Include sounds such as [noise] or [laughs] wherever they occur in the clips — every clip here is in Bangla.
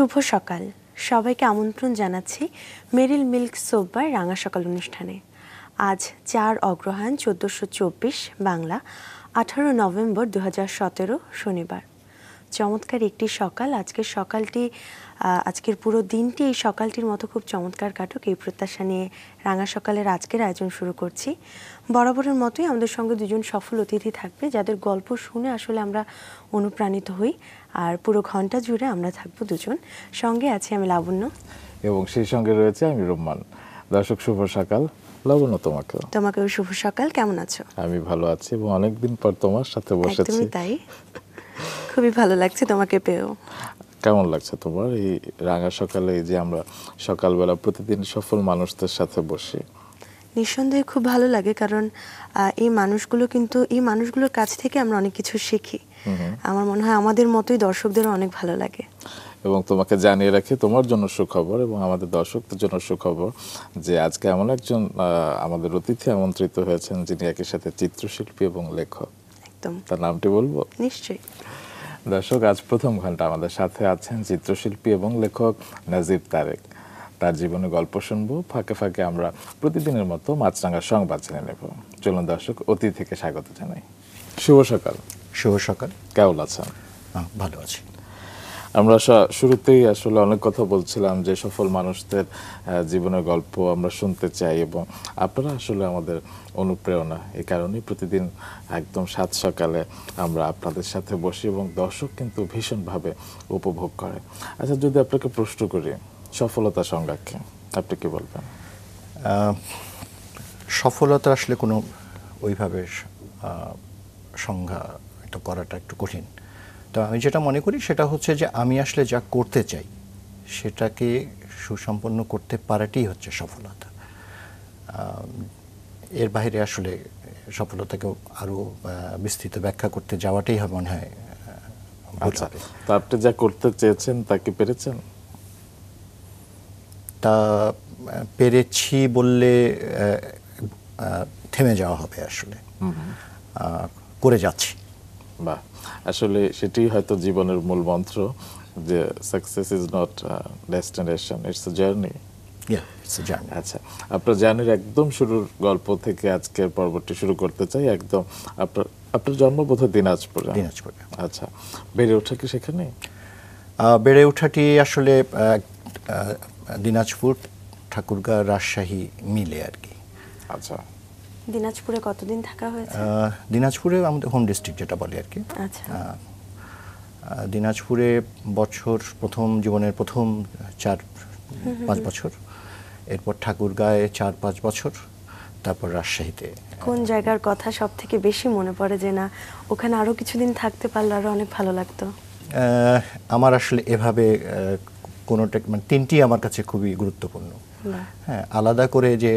শুভ সকাল। সবাইকে আমন্ত্রণ জানাচ্ছি মেরিল মিল্ক সোব্বার রাঙা সকাল অনুষ্ঠানে। আজ চার অগ্রহায়ণ চোদ্দোশো চব্বিশ বাংলা, আঠারো নভেম্বর দু সতেরো শনিবার। চমৎকার একটি সকাল। আজকের সকালটি আজকের পুরো দিনটি, এই সকালটির মতো খুব চমৎকার কাটুক। এই প্রত্যাশা নিয়ে রাঙা সকালের আজকের আয়োজন শুরু করছি। বরাবরের মতোই আমাদের সঙ্গে দুজন সফল অতিথি থাকবে, যাদের গল্প শুনে আসলে আমরা অনুপ্রাণিত হই। আর পুরো ঘণ্টা জুড়ে আমরা থাকব দুজন। সঙ্গে আছি আমি লাবণ্য। এবং সেই সঙ্গে রয়েছে আমি রোম্মান। দর্শক শুভ সকাল। লাবণ্য তোমাকে তোমাকেও শুভ সকাল। কেমন আছো? আমি ভালো আছি এবং অনেকদিন পর তোমার সাথে বসেছি। একদমই তাই। খুবই ভালো লাগছে তোমাকে পেয়েও। কেমন লাগছে তোমার? এই রাঙা সকালে এই যে আমরা সকালবেলা প্রতিদিন সফল মানুষদের সাথে বসি নিঃসন্দেহে খুব ভালো লাগে কারণ এই মানুষগুলো কিন্তু এই মানুষগুলোর কাছ থেকে আমরা অনেক কিছু শিখি। আমার মনে হয় আমাদের মতোই দর্শকদের অনেক ভালো লাগে। এবং তোমাকে জানিয়ে রাখি তোমার জন্য সুখবর এবং আমাদের দর্শকদের জন্য সুখবর যে আজকে এমন একজন আমাদের অতিথি আমন্ত্রিত হয়েছেন যিনি একই সাথে চিত্রশিল্পী এবং লেখক। একদম। তার নামটি বলব? নিশ্চয়ই। দর্শক আজ প্রথম ঘণ্টা আমাদের সাথে আছেন চিত্রশিল্পী এবং লেখক নাজিব তারেক। তার জীবনে গল্প শুনব। ফাঁকে ফাঁকে আমরা প্রতিদিনের মতো মাছরাঙ্গার সংবাদ জেনে নেব। চলুন দর্শক অতিথিকে স্বাগত জানাই। শুভ সকাল। শুভ সকাল। কেমন আছেন? ভালো আছি। আমরা শুরুতেই আসলে অনেক কথা বলছিলাম যে সফল মানুষদের জীবনের গল্প আমরা শুনতে চাই এবং আপনারা আসলে আমাদের অনুপ্রেরণা এই কারণেই প্রতিদিন একদম সাত সকালে আমরা আপনাদের সাথে বসি এবং দর্শক কিন্তু ভীষণভাবে উপভোগ করে। আচ্ছা যদি আপনাকে প্রশ্ন করি সফলতা সংজ্ঞাকে আপনি কি বলবেন? সফলতা আসলে কোনো ওইভাবে সংজ্ঞা এটা করাটা একটু কঠিন। তো আমি যেটা মনে করি সেটা হচ্ছে যে আমি আসলে যা করতে চাই সেটাকে সুসম্পন্ন করতে পারাটাই হচ্ছে সফলতা। এর বাইরে আসলে সফলতাকে আরও বিস্তৃত ব্যাখ্যা করতে যাওয়াটাই হবে মনে হয় আচ্ছা। তা আপনি যা করতে চেয়েছেন তা কি পেরেছেন? তা পেরেছি বললে থেমে যাওয়া হবে আসলে। করে যাচ্ছি। বাহ আসলে সেটি হয়তো জীবনের মূল মন্ত্র যে success is not destination it's a journey আচ্ছা আপনার জার্নির একদম শুরুর গল্প থেকে আজকের পর্বটি শুরু করতে চাই একদম আপনার আপনার জন্ম বোধহয় দিনাজপুরে। দিনাজপুরে। আচ্ছা বেড়ে ওঠা কি সেখানে? বেড়ে ওঠাটি আসলে দিনাজপুর ঠাকুরগাঁ রাজশাহী মিলে আর কি। আচ্ছা। দিনাজপুরে কতদিন থাকা হয়েছে? দিনাজপুরে আমাদের হোম ডিস্ট্রিক্ট যেটা বলে আর কি। আচ্ছা। দিনাজপুরে বছর প্রথম জীবনের প্রথম চার পাঁচ বছর। এরপর ঠাকুরগাঁয়ে চার পাঁচ বছর। তারপর রাজশাহীতে কোন জায়গার কথা সব থেকে বেশি মনে পড়ে যে না ওখানে আরও কিছুদিন থাকতে পারলে আরও অনেক ভালো লাগতো? আমার আসলে এভাবে কোনোটা মানে তিনটি আমার কাছে খুবই গুরুত্বপূর্ণ। হ্যাঁ আলাদা করে যে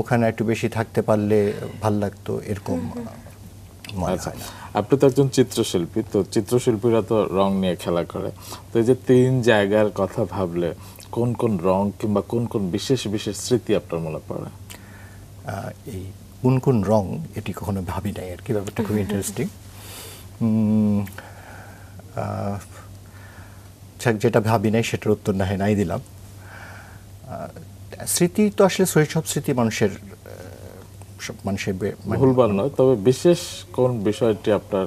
ওখানে একটু বেশি থাকতে পারলে ভালো লাগতো এরকম মনে আচ্ছা আপনি তো একজন চিত্রশিল্পী তো চিত্রশিল্পীরা তো রং নিয়ে খেলা করে। তো এই যে তিন জায়গার কথা ভাবলে কোন কোন রং কিংবা কোন কোন বিশেষ বিশেষ স্মৃতি আপনার মনে পড়ে? এই কোন কোন রং এটি কখনো ভাবি নাই আর কি ব্যাপারটা খুব ইন্টারেস্টিং [laughs] যেটা ভাবি নাই সেটার উত্তর না হয় নাই দিলাম। স্মৃতি তো আসলে শৈশব স্মৃতি মানুষের সব মানুষের মানে- ভুলবার নয় তবে বিশেষ কোন বিষয়টি আপনার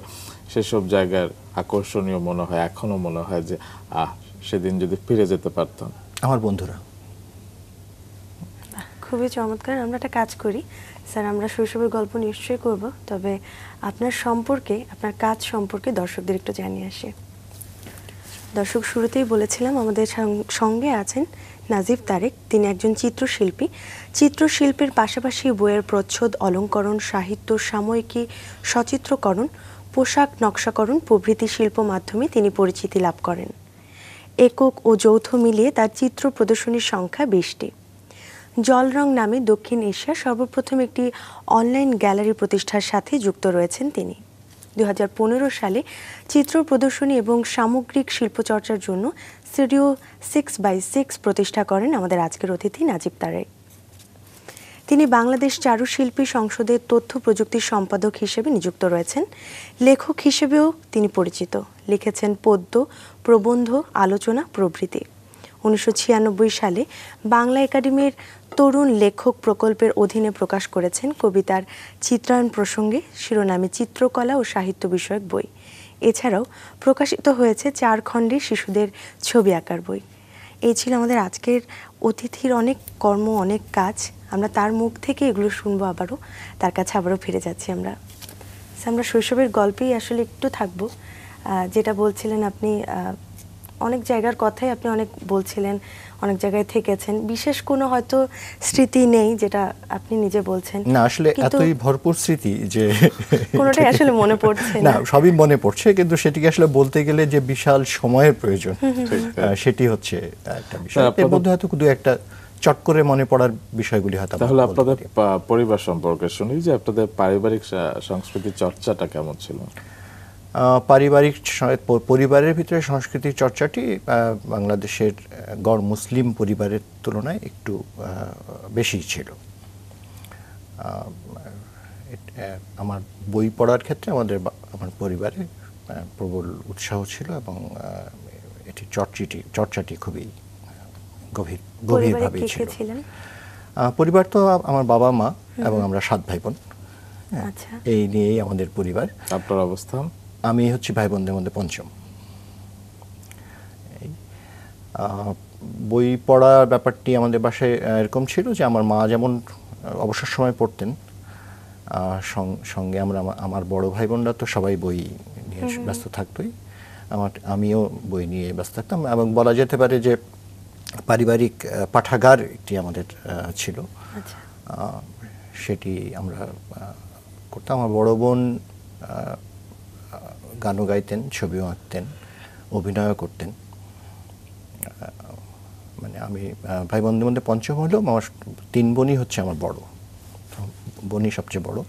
সেসব জায়গার আকর্ষণীয় মনে হয় এখনও মনে হয় যে আহ সেদিন যদি ফিরে যেতে পারতাম? আমার বন্ধুরা। খুবই চমৎকার। আমরা একটা কাজ করি। স্যার আমরা শৈশবের গল্প নিশ্চয়ই করব তবে আপনার সম্পর্কে আপনার কাজ সম্পর্কে দর্শকদের একটু জানিয়ে আসি। দর্শক শুরুতেই বলেছিলাম, আমাদের সঙ্গে আছেন নাজিব তারেক। তিনি একজন চিত্রশিল্পী। চিত্রশিল্পের পাশাপাশি বইয়ের প্রচ্ছদ, অলঙ্করণ, সাহিত্য, সাময়িকী, সচিত্রকরণ, পোশাক নকশাকরণ, প্রভৃতি শিল্প মাধ্যমে তিনি পরিচিতি লাভ করেন। একক ও যৌথ মিলিয়ে তার চিত্র প্রদর্শনীর সংখ্যা বিশটি। জলরং নামে দক্ষিণ এশিয়ার সর্বপ্রথম একটি অনলাইন গ্যালারি প্রতিষ্ঠার সাথে যুক্ত রয়েছেন তিনি। দু হাজার পনেরো সালে চিত্র প্রদর্শনী এবং সামগ্রিক শিল্পচর্চার জন্য স্টুডিও সিক্স বাই সিক্স প্রতিষ্ঠা করেন আমাদের আজকের অতিথি নাজিব তারেক। তিনি বাংলাদেশ চারুশিল্পী সংসদের তথ্য প্রযুক্তি সম্পাদক হিসেবে নিযুক্ত রয়েছেন। লেখক হিসেবেও তিনি পরিচিত। লিখেছেন পদ্য, প্রবন্ধ, আলোচনা, প্রভৃতি। উনিশশো ছিয়ানব্বই সালে বাংলা একাডেমির তরুণ লেখক প্রকল্পের অধীনে প্রকাশ করেছেন কবিতার চিত্রায়ন প্রসঙ্গে শিরোনামে চিত্রকলা ও সাহিত্য বিষয়ক বই। এছাড়াও প্রকাশিত হয়েছে চার খণ্ডে শিশুদের ছবি আঁকার বই। এই ছিল আমাদের আজকের অতিথির অনেক কর্ম, অনেক কাজ। আমরা তার মুখ থেকে এগুলো শুনব আবারও। তার কাছে আবারও ফিরে যাচ্ছি আমরা। আমরা শৈশবের গল্পেই আসলে একটু থাকব। যেটা বলছিলেন আপনি অনেক জায়গার কথাই আপনি অনেক বলছিলেন অনেক জায়গায় থেকেছেন। বিশেষ কোনো হয়তো স্মৃতি নেই যেটা আপনি নিজে বলছেন। না আসলে এতই ভরপুর স্মৃতি যে কোনোটাই আসলে মনে পড়ছে না না। সবই মনে পড়ছে কিন্তু সেটিকে আসলে বলতে গেলে যে বিশাল সময়ের প্রয়োজন সেটি হচ্ছে একটা বিষয়। এর মধ্যে হয়তো দু একটা চট করে মনে পড়ার বিষয়গুলি হয়তো তাহলে আপনাদের পরিবার সম্পর্কে শুনি যে আপনাদের পারিবারিক সংস্কৃতি চর্চাটা কেমন ছিল? পারিবারিক পরিবারের ভিতরে সংস্কৃতি চর্চাটি বাংলাদেশের গড় মুসলিম পরিবারের তুলনায় একটু বেশি ছিল। আমার বই পড়ার ক্ষেত্রে আমাদের আমার পরিবারে প্রবল উৎসাহ ছিল এবং এটি চর্চাটি চর্চাটি খুবই গভীর গভীরভাবেই কে ছিল। পরিবার তো আমার বাবা মা এবং আমরা সাত ভাই বোন। হ্যাঁ, আচ্ছা। এই নিয়েই আমাদের পরিবার। আপনার অবস্থান আমি হচ্ছি ভাই বোনদের মধ্যে পঞ্চম। বই পড়ার ব্যাপারটি আমাদের বাসায় এরকম ছিল যে আমার মা যেমন অবসর সময় পড়তেন সঙ্গে আমরা আমার বড় ভাই বোনরা তো সবাই বই নিয়ে ব্যস্ত থাকতোই। আমার আমিও বই নিয়ে ব্যস্ত থাকতাম এবং বলা যেতে পারে যে পারিবারিক পাঠাগার একটি আমাদের ছিল। আচ্ছা। সেটি আমরা করতাম। আমার বড় বোন গানও গাইতেন ছবিও আঁকতেন, অভিনয়ও করতেন। মানে আমি ভাই বোনদের মধ্যে পঞ্চম হলেও আমার তিন বোনই হচ্ছে আমার বড়। বোনই সবচেয়ে বড়।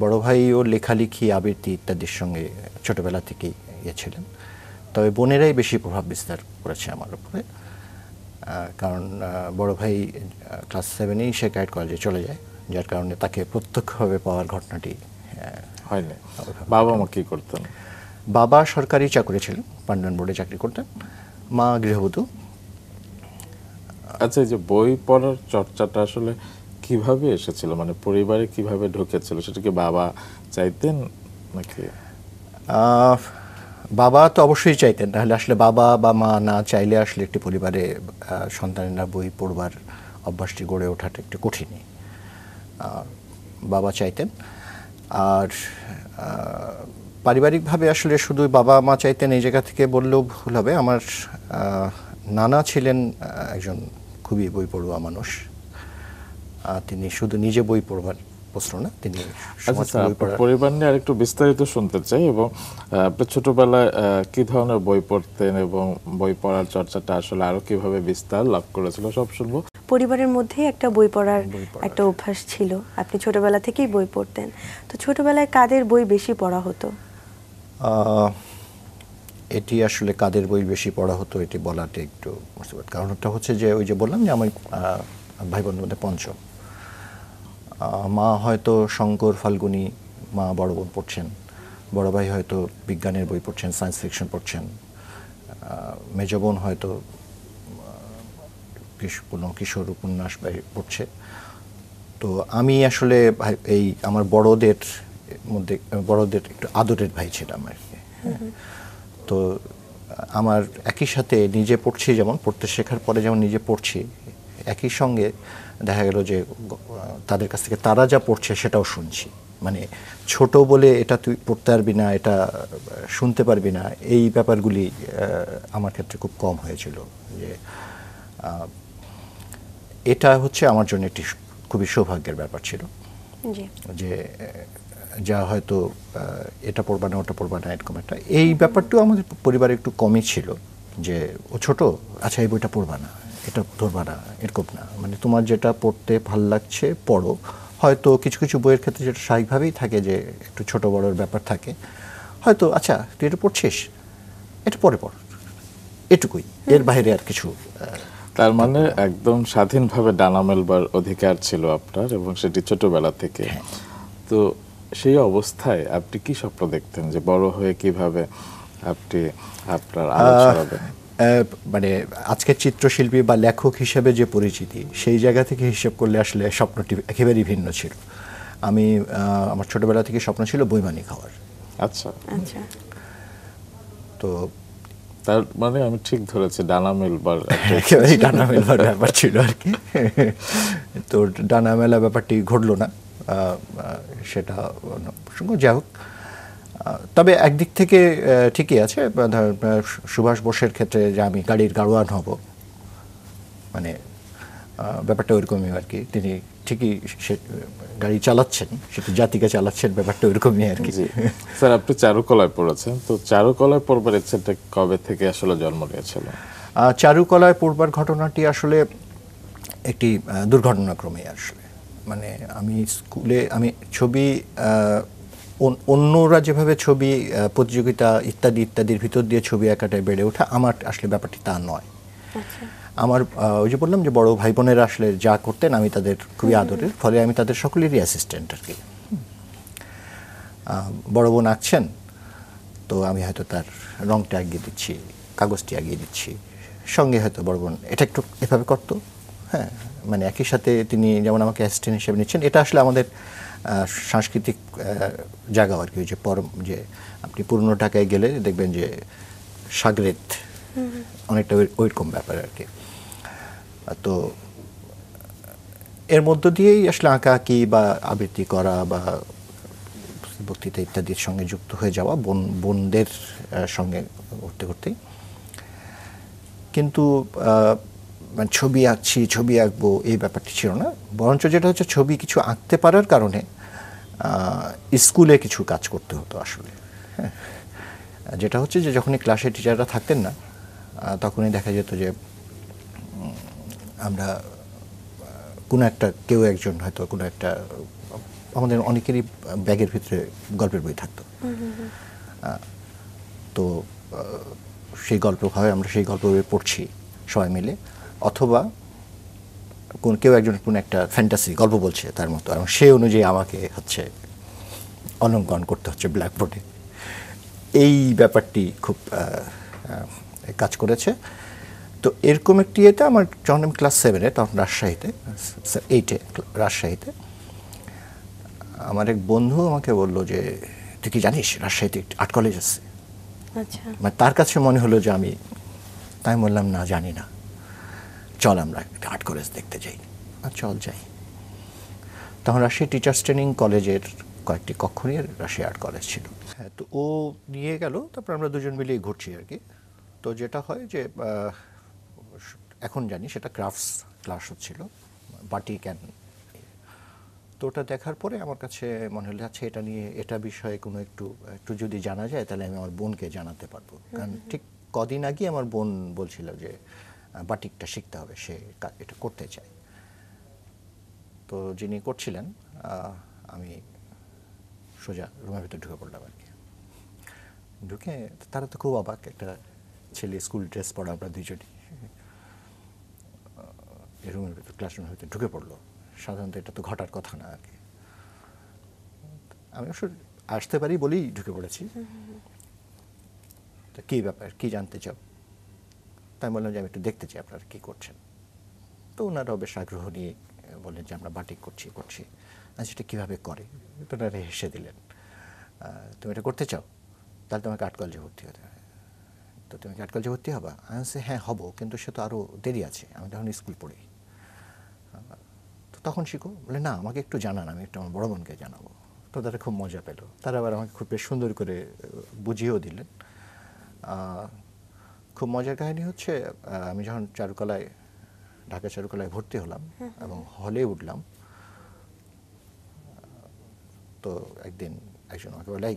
বড় ভাই ও লেখালেখি, আবৃত্তি ইত্যাদির সঙ্গে ছোটবেলা থেকেই ইয়ে ছিলেন। তবে বোনেরাই বেশি প্রভাব বিস্তার করেছে আমার উপরে। কারণ বড় ভাই ক্লাস সেভেনেই সে গাইড কলেজে চলে যায়, যার কারণে তাকে প্রত্যক্ষভাবে পাওয়ার ঘটনাটি হয়নি। বাবা মা কি করতেন? বাবা সরকারি চাকরি ছিল পান্ডন বোর্ডে চাকরি করতেন মা গৃহবধূ। আচ্ছা এই যে বই পড়ার চর্চাটা আসলে কীভাবে এসেছিল? মানে পরিবারে কীভাবে ঢুকেছিল? সেটা কি বাবা চাইতেন নাকি? বাবা তো অবশ্যই চাইতেন। তাহলে আসলে বাবা বা মা না চাইলে আসলে একটি পরিবারে সন্তানেরা বই পড়বার অভ্যাসটি গড়ে ওঠাটা একটু কঠিনই। বাবা চাইতেন। আর পারিবারিকভাবে আসলে শুধু বাবা মা চাইতেন এই জায়গা থেকে বললেও ভুল হবে। আমার নানা ছিলেন একজন খুবই বই পড়ুয়া মানুষ তিনি শুধু নিজে বই পড়বার প্রশ্ন না তিনি আচ্ছা পড়ার পরিবার নিয়ে আরেকটু বিস্তারিত শুনতে চাই এবং আপনি ছোটবেলায় কি ধরনের বই পড়তেন এবং বই পড়ার চর্চাটা আসলে আরও কীভাবে বিস্তার লাভ করেছিল সব শুনব। পরিবারের মধ্যেই একটা বই পড়ার একটা অভ্যাস ছিল। আপনি ছোটবেলা থেকেই বই পড়তেন। তো ছোটবেলায় কাদের বই বেশি পড়া হতো? এটি আসলে কাদের বই বেশি পড়া হতো এটি বলাটা একটু। কারণটা হচ্ছে যে ওই যে বললাম যে আমি আহ, ভাই বোনের মধ্যে পঞ্চম। মা হয়তো শঙ্কর ফাল্গুনি মা বড় বোন পড়ছেন। বড় ভাই হয়তো বিজ্ঞানের বই পড়ছেন সায়েন্স ফিকশন পড়ছেন। মেজ বোন হয়তো কোনো কিশোর উপন্যাস বা পড়ছে। তো আমি আসলে এই আমার বড়দের মধ্যে, বড়দের একটু আদরের ভাই ছিলাম আর কি। তো আমার একই সাথে নিজে পড়ছি যেমন, পড়তে শেখার পরে যেমন নিজে পড়ছি, একই সঙ্গে দেখা গেল যে, তাদের কাছ থেকে তারা যা পড়ছে সেটাও শুনছি। মানে ছোট বলে এটা তুই পড়তে পারবি না, এটা শুনতে পারবি না, এই ব্যাপারগুলি আমার ক্ষেত্রে খুব কম হয়েছিল। যে এটা হচ্ছে আমার জন্য একটি খুবই সৌভাগ্যের ব্যাপার ছিল। যে যা হয়তো এটা পড়বা না ওটা পড়বা না এরকম একটা। এই ব্যাপারটাও আমাদের পরিবারে একটু কমই ছিল। যে ও ছোট আচ্ছা এই বইটা পড়বা না এটা ধরবা না এরকম না। মানে তোমার যেটা পড়তে ভালো লাগছে পড়ো। হয়তো কিছু কিছু বইয়ের ক্ষেত্রে যেটা স্বাভাবিকভাবেই থাকে যে একটু ছোট বড়োর ব্যাপার থাকে। হয়তো আচ্ছা তুই এটা পড়ছিস এটা পরে পড়। এটুকুই। এর বাইরে আর কিছু তার মানে একদম স্বাধীনভাবে ডানা মেলবার অধিকার ছিল আপনার এবং সেটি ছোটবেলা থেকে। তো সেই অবস্থায় আপনি কি স্বপ্ন দেখতেন যে বড় হয়ে কীভাবে আপনি আপনার আলো ছড়াবেন? মানে আজকের চিত্রশিল্পী বা লেখক হিসেবে যে পরিচিতি সেই জায়গা থেকে হিসেব করলে আসলে স্বপ্নটি একেবারেই ভিন্ন ছিল। আমি আমার ছোটবেলা থেকে স্বপ্ন ছিল বইমানি খাওয়ার আচ্ছা। আচ্ছা। তো তার মানে আমি ঠিক ধরেছি, ডানা মেলবার একেবারেই ডানা মেলার ব্যাপার ছিল আর কি। তো ডানা মেলা ব্যাপারটি ঘটলো না। সেটা প্রসঙ্গ যাই হোক। তবে একদিক থেকে ঠিকই আছে সুভাষ বোসের ক্ষেত্রে যে আমি গাড়ির গাড়োয়ান হব মানে ব্যাপারটা ওইরকমই আর কি। তিনি ঠিকই গাড়ি চালাচ্ছেন সেটি জাতিকে চালাচ্ছেন ব্যাপারটা ওইরকমই আর কি। স্যার আপনি চারুকলায় পড়েছেন তো চারুকলায় পড়বার ইচ্ছেটা কবে থেকে আসলে জন্ম নিয়েছিল? চারুকলায় পড়বার ঘটনাটি আসলে একটি দুর্ঘটনাক্রমে আসলে। মানে আমি স্কুলে আমি ছবি আহ, অন্যরা যেভাবে ছবি প্রতিযোগিতা ইত্যাদি ইত্যাদির ভিতর দিয়ে ছবি আঁকাটায় বেড়ে ওঠা আমার আসলে ব্যাপারটি তা নয়। আচ্ছা। আমার ওই যে বললাম যে বড় ভাই বোনেরা আসলে যা করতেন আমি তাদের খুবই আদরের ফলে আমি তাদের সকলেরই অ্যাসিস্ট্যান্ট আর কি। বড় বোন আঁকছেন তো আমি হয়তো তার রংটা আগিয়ে দিচ্ছি কাগজটি আগিয়ে দিচ্ছি। সঙ্গে হয়তো বড় বোন এটা একটু এভাবে করতো হ্যাঁ মানে একই সাথে তিনি যেমন আমাকে অ্যাসিস্ট্যান্ট হিসেবে নিচ্ছেন এটা আসলে আমাদের সাংস্কৃতিক জায়গা আর কি ওই যে পরম যে আপনি পুরনো ঢাকায় গেলে দেখবেন যে সাগরেত অনেকটা ওই- ওইরকম ব্যাপার আর কি। তো, এর মধ্য দিয়েই আসলে আঁকা আঁকাআঁকি বা আবৃত্তি করা বা বক্তৃতা ইত্যাদির সঙ্গে যুক্ত হয়ে যাওয়া বোন, বোনদের সঙ্গে করতে করতেই। কিন্তু মানে ছবি আঁকছি, ছবি আঁকবো এই ব্যাপারটি ছিল না। বরঞ্চ যেটা হচ্ছে ছবি কিছু আঁকতে পারার কারণে স্কুলে কিছু কাজ করতে হতো আসলে। হ্যাঁ। যেটা হচ্ছে যে যখনই ক্লাসে টিচাররা থাকতেন না তখনই দেখা যেত যে আমরা কোনো একটা কেউ একজন হয়তো কোনো একটা আমাদের অনেকেরই ব্যাগের ভিতরে গল্পের বই থাকতো। তো সেই গল্প হয় আমরা সেই গল্প বই পড়ছি সবাই মিলে। অথবা কোন কেউ একজন কোন একটা ফ্যান্টাসি গল্প বলছে তার মতো এবং সেই অনুযায়ী আমাকে হচ্ছে অলঙ্করণ করতে হচ্ছে ব্ল্যাকবোর্ডে এই ব্যাপারটি খুব কাজ করেছে। তো এরকম একটি এটা আমার যখন আমি ক্লাস সেভেনে তখন রাজশাহীতে এইটে রাজশাহীতে আমার এক বন্ধু আমাকে বলল যে তুই কি জানিস রাজশাহীতে একটি আর্ট কলেজ আছে? আচ্ছা। মানে তার কাছে মনে হলো যে আমি তাই বললাম না জানি না। চল আমরা আর্ট কলেজ দেখতে যাই। আর চল যাই। তখন রাজশাহী টিচার্স ট্রেনিং কলেজের কয়েকটি কক্ষ নিয়ে রাজশাহী আর্ট কলেজ ছিল। হ্যাঁ তো ও নিয়ে গেল তারপর আমরা দুজন মিলিয়ে ঘুরছি আর কি। তো যেটা হয় যে এখন জানি সেটা ক্রাফটস ক্লাস হচ্ছিল বাটিক অ্যান্ড তো ওটা দেখার পরে আমার কাছে মনে হলো আচ্ছা এটা নিয়ে এটা বিষয়ে কোনো একটু একটু যদি জানা যায় তাহলে আমি আমার বোনকে জানাতে পারব। কারণ ঠিক কদিন আগে আমার বোন বলছিল যে বাটিকটা শিখতে হবে সে এটা করতে চায়। তো যিনি করছিলেন আমি সোজা রুমের ভিতরে ঢুকে পড়লাম আর কি। ঢুকে তারা তো খুব অবাক একটা ছেলে স্কুল ড্রেস পরা আমরা দুজনই। রুমের ভিতর ক্লাসরুমের ভিতরে ঢুকে পড়ল। সাধারণত এটা তো ঘটার কথা না আর কি। আমি অবশ্য আসতে পারি বলেই ঢুকে পড়েছি। তো কী ব্যাপার কী জানতে চাও? তাই বললাম যে আমি একটু দেখতে চাই আপনারা কী করছেন। তো ওনারাও বেশ আগ্রহ নিয়ে বললেন যে আমরা বাটিক করছি করছি। আচ্ছা সেটা কীভাবে করে? তো ওনারা হেসে দিলেন। তুমি এটা করতে চাও? তাহলে তোমাকে আর্ট কলেজে ভর্তি হতে হবে। তো তুমি কি আর্ট কলেজে ভর্তি হবা? আমি হ্যাঁ হব কিন্তু সে তো আরও দেরি আছে। আমি তখন স্কুল পড়ি। তখন শিখো। বলে না আমাকে একটু জানান আমি একটু আমার বড় বোনকে জানাব। তো তারা খুব মজা পেল। তারা আবার আমাকে খুব বেশ সুন্দর করে বুঝিয়েও দিলেন। খুব মজার কাহিনী হচ্ছে আমি যখন চারুকলায় ঢাকা চারুকলায় ভর্তি হলাম এবং হলে উঠলাম তো একদিন একজন আমাকে বলে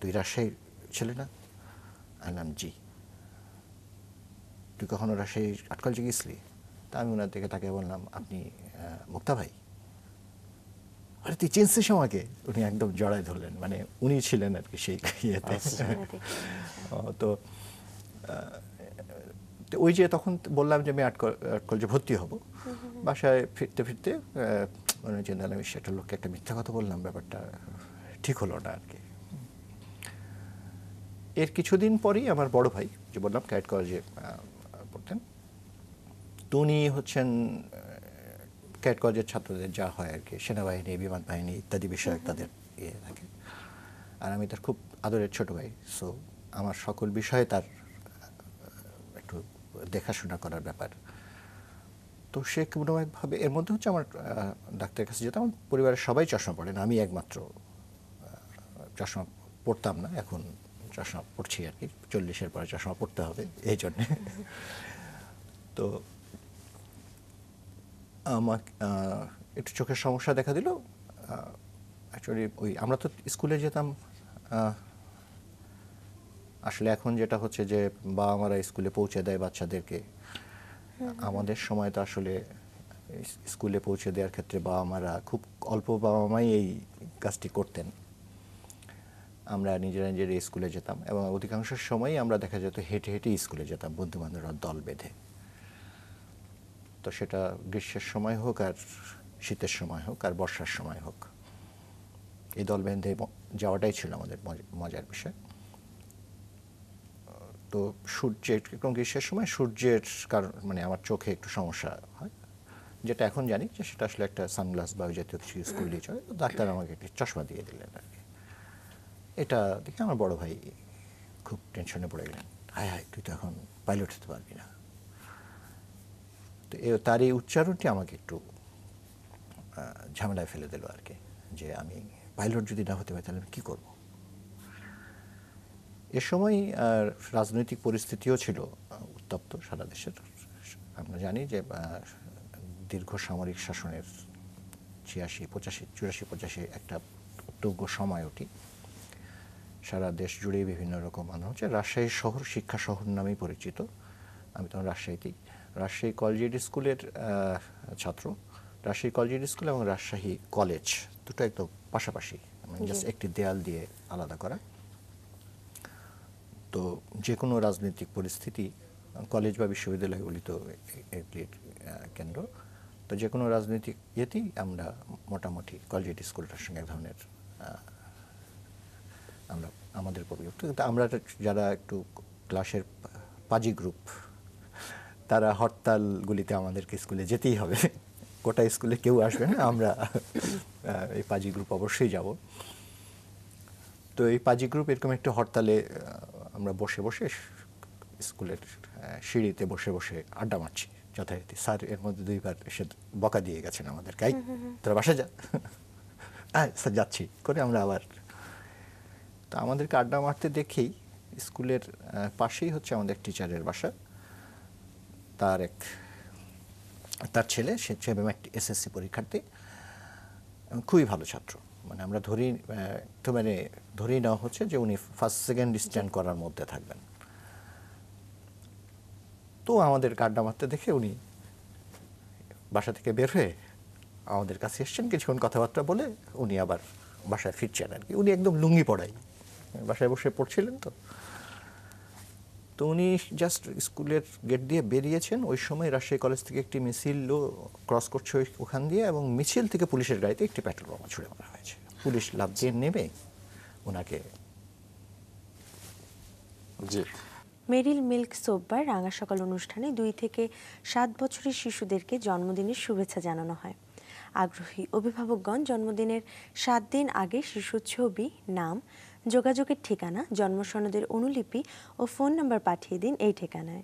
তুই রাজশাহীর ছেলে না? আমি জি। তুই কখনো রাজশাহী আর্ট কলেজে গেছিলি তা আমি ওনার দিকে তাকে বললাম আপনি মুক্তা ভাই আরে তুই চিনছিস আমাকে? উনি একদম জড়ায় ধরলেন মানে উনি ছিলেন আর কি সেই ইয়েতে। তো তো তো ওই যে তখন বললাম যে আমি আর্ট কলেজে ভর্তি হব। বাসায় ফিরতে ফিরতে মনে হচ্ছে না আমি সেটা লোককে একটা মিথ্যা কথা বললাম ব্যাপারটা ঠিক হলো না আর কি। এর কিছুদিন পরেই আমার বড় ভাই যে বললাম ক্যাট কলেজে তো উনি হচ্ছেন ক্যাট কলেজের ছাত্রদের যা হয় আর কি সেনাবাহিনী বিমান বাহিনী ইত্যাদি বিষয়ে তাদের ইয়ে থাকে। আর আমি তার খুব আদরের ছোট ভাই সো আমার সকল বিষয়ে তার একটু দেখাশোনা করার ব্যাপার। তো সে কোনো একভাবে এর মধ্যে হচ্ছে আমার ডাক্তারের কাছে যেতাম আমার পরিবারের সবাই চশমা পড়েন আমি একমাত্র চশমা পড়তাম না এখন চশমা পড়ছি আর কি চল্লিশের পরে চশমা পড়তে হবে এই জন্যে। তো আমাকে একটু চোখের সমস্যা দেখা দিল। অ্যাকচুয়ালি ওই আমরা তো স্কুলে যেতাম আসলে এখন যেটা হচ্ছে যে বাবা মারা স্কুলে পৌঁছে দেয় বাচ্চাদেরকে। আমাদের সময় তো আসলে স্কুলে পৌঁছে দেওয়ার ক্ষেত্রে বাবা মারা খুব অল্প বাবা মাই এই কাজটি করতেন। আমরা নিজেরা নিজেরা স্কুলে যেতাম এবং অধিকাংশ সময়ই আমরা দেখা যেত হেঁটে হেঁটে স্কুলে যেতাম বন্ধু বান্ধবরা দল বেঁধে। তো সেটা গ্রীষ্মের সময় হোক আর শীতের সময় হোক আর বর্ষার সময় হোক। এই দল বেঁধে যাওয়াটাই ছিল আমাদের মজ- মজার বিষয়। তো সূর্যের এবং গ্রীষ্মের সময় সূর্যের কারণ মানে আমার চোখে একটু সমস্যা হয়। যেটা এখন জানি যে সেটা আসলে একটা সানগ্লাস বা ওই জাতীয় কিছু ইউজ করলেই চলে তো ডাক্তার আমাকে একটি চশমা দিয়ে দিলেন আর কি। এটা দেখে আমার বড় ভাই খুব টেনশনে পড়ে গেলেন। হায় হায়, তুই তো এখন পাইলট হতে পারবি না। তো তার এই উচ্চারণটি আমাকে একটু ঝামেলায় ফেলে দিল আর কি যে আমি পাইলট যদি না হতে পারি তাহলে আমি কী করব? এ সময় আহ, রাজনৈতিক পরিস্থিতিও ছিল উত্তপ্ত সারা দেশের। আমরা জানি যে দীর্ঘ সামরিক শাসনের ছিয়াশি পঁচাশি চুরাশি পঁচাশি একটা উত্তজ্ঞ সময় ওটি। সারা দেশ জুড়ে বিভিন্ন রকম আন্দোলন হচ্ছে রাজশাহী শহর শিক্ষা শহর নামেই পরিচিত। আমি তখন রাজশাহীতেই রাজশাহী কলেজিয়েট স্কুলের ছাত্র রাজশাহী কলেজিয়েট স্কুল এবং রাজশাহী কলেজ দুটো একদম পাশাপাশি জাস্ট একটি দেয়াল দিয়ে আলাদা করা। তো যে কোনো রাজনৈতিক পরিস্থিতি কলেজ বা বিশ্ববিদ্যালয়গুলি তো এগুলির কেন্দ্র। তো যে কোনো রাজনৈতিক ইয়েতেই আমরা মোটামুটি কলেজিয়েট স্কুলটার সঙ্গে এক ধরনের আমরা আমাদের পরিবর্তন কিন্তু আমরা যারা একটু ক্লাসের পাজি গ্রুপ তারা হরতালগুলিতে আমাদেরকে স্কুলে যেতেই হবে। গোটা স্কুলে কেউ আসবে না, আমরা এই পাজি গ্রুপ অবশ্যই যাব। তো এই পাজি গ্রুপ এরকম একটা হরতালে আমরা বসে বসে স্কুলের সিঁড়িতে বসে বসে আড্ডা মারছি। যথারীতি স্যার এর মধ্যে দুইবার এসে বকা দিয়ে গেছেন আমাদের কাই তোরা বাসা যা। হ্যাঁ স্যার, যাচ্ছি। করে আমরা আবার, তো আমাদেরকে আড্ডা মারতে দেখেই স্কুলের পাশেই হচ্ছে আমাদের টিচারের বাসা। তার এক তার ছেলে সে ছেলে একটি এসএসসি পরীক্ষার্থী এবং খুবই ভালো ছাত্র। মানে আমরা ধরি তো মানে ধরেই নেওয়া হচ্ছে যে উনি ফার্স্ট সেকেন্ড স্ট্যান্ড করার মধ্যে থাকবেন। তো আমাদের আড্ডা মারতে দেখে উনি বাসা থেকে বের হয়ে আমাদের কাছে এসছেন। কিছুক্ষণ কথাবার্তা বলে উনি আবার বাসায় ফিরছেন আর কি। উনি একদম লুঙ্গি পড়াই বাসায় বসে পড়ছিলেন তো। তো উনি জাস্ট স্কুলের গেট দিয়ে বেরিয়েছেন। ওই সময় রাজশাহী কলেজ থেকে একটি মিছিল ক্রস করছে ওখান দিয়ে এবং মিছিল থেকে পুলিশের গাড়িতে একটি পেট্রোল বোমা ছুড়ে মারা হয়েছে। পুলিশ লাভ দিয়ে নেমে ওনাকে জি। মেরিল মিল্ক সোববার রাঙা সকাল অনুষ্ঠানে দুই থেকে সাত বছরের শিশুদেরকে জন্মদিনের শুভেচ্ছা জানানো হয়। আগ্রহী অভিভাবকগণ জন্মদিনের সাত দিন আগে শিশুর ছবি নাম যোগাযোগের ঠিকানা জন্ম জন্মসনদের অনুলিপি ও ফোন নাম্বার পাঠিয়ে দিন এই ঠিকানায়।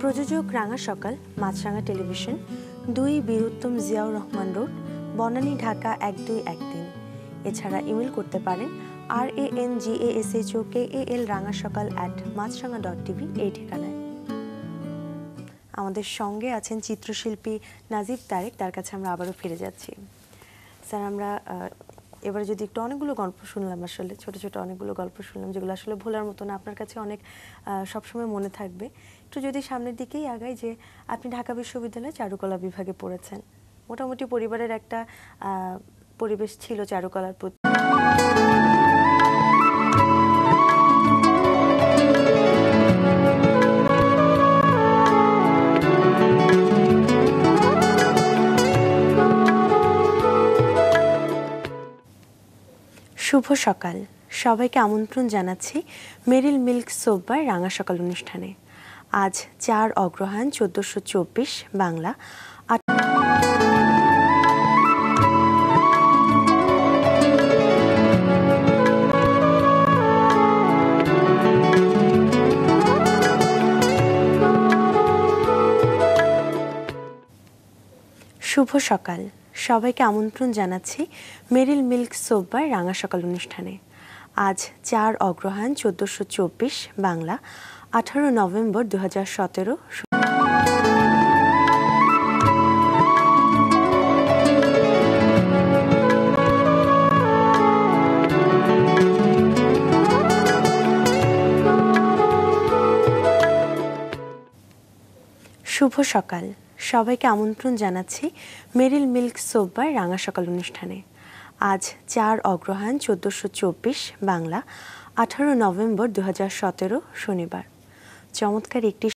প্রযোজক রাঙা সকাল, মাছরাঙা টেলিভিশন, দুই বীরুত্তম জিয়াউর রহমান রোড, বনানী ঢাকা এক দুই এক তিন। এছাড়া ইমেল করতে পারেন R A N G A S H O K A L Ranga Sakal at Maasranga dot TV এই ঠিকানায়। আমাদের সঙ্গে আছেন চিত্রশিল্পী নাজিব তারেক, তার কাছে আমরা আবারও ফিরে যাচ্ছি। স্যার, আমরা এবারে যদি একটু অনেকগুলো গল্প শুনলাম, আসলে ছোট ছোট অনেকগুলো গল্প শুনলাম, যেগুলো আসলে ভোলার মতো না আপনার কাছে অনেক সবসময় মনে থাকবে। একটু যদি সামনের দিকেই আগাই যে আপনি ঢাকা বিশ্ববিদ্যালয়ে চারুকলা বিভাগে পড়েছেন। মোটামুটি পরিবারের একটা পরিবেশ ছিল চারুকলার প্রতি। শুভ সকাল। সবাইকে আমন্ত্রণ জানাচ্ছি মেরিল মিল্ক সোববার রাঙা সকাল অনুষ্ঠানে। আজ চার অগ্রহায়ণ চোদ্দোশো চব্বিশ বাংলা। শুভ সকাল। সবাইকে আমন্ত্রণ জানাচ্ছি মেরিল মিল্ক সোববার রাঙা সকাল অনুষ্ঠানে। আজ চার অগ্রহায়ণ চোদ্দোশো চব্বিশ বাংলা, আঠারো নভেম্বর দু হাজার সতেরো শুভ সকাল। সবাইকে আমন্ত্রণ জানাচ্ছি মেরিল মিল্ক সোববার রাঙা সকাল অনুষ্ঠানে। আজ চার অগ্রহায়ণ চোদ্দোশো চব্বিশ বাংলা, আঠারো নভেম্বর দু সতেরো শনিবার। চমৎকার একটি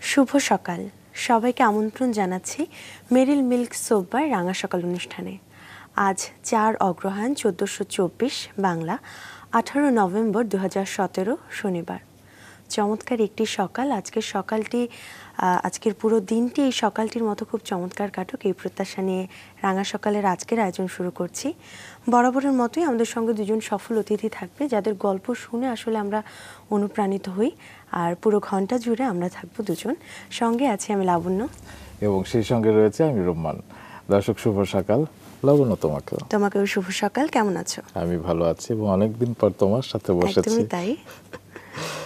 শুভ সকাল। সবাইকে আমন্ত্রণ জানাচ্ছি মেরিল মিল্ক সোব্বার রাঙা সকাল অনুষ্ঠানে। আজ চার অগ্রহায়ণ চোদ্দোশো চব্বিশ বাংলা, আঠারো নভেম্বর দু হাজার সতেরো শনিবার। চমৎকার একটি সকাল। আজকের সকালটি আজকের পুরো দিনটি এই সকালটির মতো খুব চমৎকার কাটুক। এই প্রত্যাশা নিয়ে রাঙা সকালের আজকের আয়োজন শুরু করছি। বরাবরের মতোই আমাদের সঙ্গে দুজন সফল অতিথি থাকবে যাদের গল্প শুনে আসলে আমরা অনুপ্রাণিত হই। আর পুরো ঘণ্টা জুড়ে আমরা থাকব দুজন। সঙ্গে আছি আমি লাবণ্য। এবং সেই সঙ্গে রয়েছে আমি রোম্মান। দর্শক শুভ সকাল। লবণ তোমাকে তোমাকেও শুভ সকাল। কেমন আছো? আমি ভালো আছি এবং অনেকদিন পর তোমার সাথে বসেছি। একদমই তাই।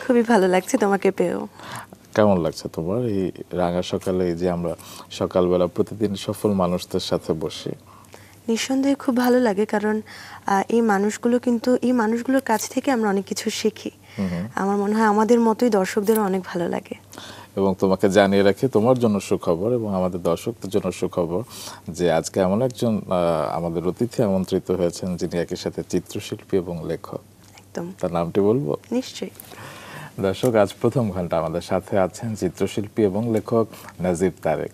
খুবই ভালো লাগছে তোমাকে পেয়েও। কেমন লাগছে তোমার? এই রাঙা সকালে এই যে আমরা সকালবেলা প্রতিদিন সফল মানুষদের সাথে বসি। নিঃসন্দেহে খুব ভালো লাগে কারণ এই মানুষগুলো কিন্তু এই মানুষগুলোর কাছ থেকে আমরা অনেক কিছু শিখি। আমার মনে হয় আমাদের মতোই দর্শকদের অনেক ভালো লাগে। এবং তোমাকে জানিয়ে রাখি তোমার জন্য সুখবর এবং আমাদের দর্শকদের জন্য সুখবর যে আজকে এমন একজন আমাদের অতিথি আমন্ত্রিত হয়েছেন যিনি একই সাথে চিত্রশিল্পী এবং লেখক। একদম। তার নামটি বলব? নিশ্চয়ই। দর্শক আজ প্রথম ঘণ্টা আমাদের সাথে আছেন চিত্রশিল্পী এবং লেখক নাজিব তারেক।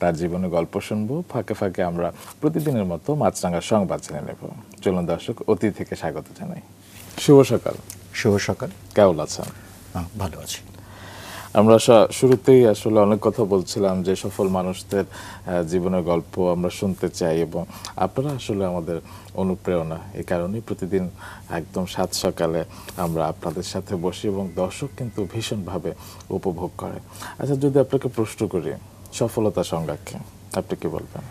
তার জীবনে গল্প শুনব। ফাঁকে ফাঁকে আমরা প্রতিদিনের মতো মাছরাঙ্গার সংবাদ জেনে নেব। চলুন দর্শক অতি থেকে স্বাগত জানাই। শুভ সকাল। শুভ সকাল। কেমন আছেন? ভালো আছি। আমরা শুরুতেই আসলে অনেক কথা বলছিলাম যে সফল মানুষদের জীবনের গল্প আমরা শুনতে চাই এবং আপনারা আসলে আমাদের অনুপ্রেরণা। এই কারণেই প্রতিদিন একদম সাত সকালে আমরা আপনাদের সাথে বসি এবং দর্শক কিন্তু ভীষণভাবে উপভোগ করে। আচ্ছা যদি আপনাকে প্রশ্ন করি, সফলতা সংজ্ঞাকে, আপনি কি বলবেন?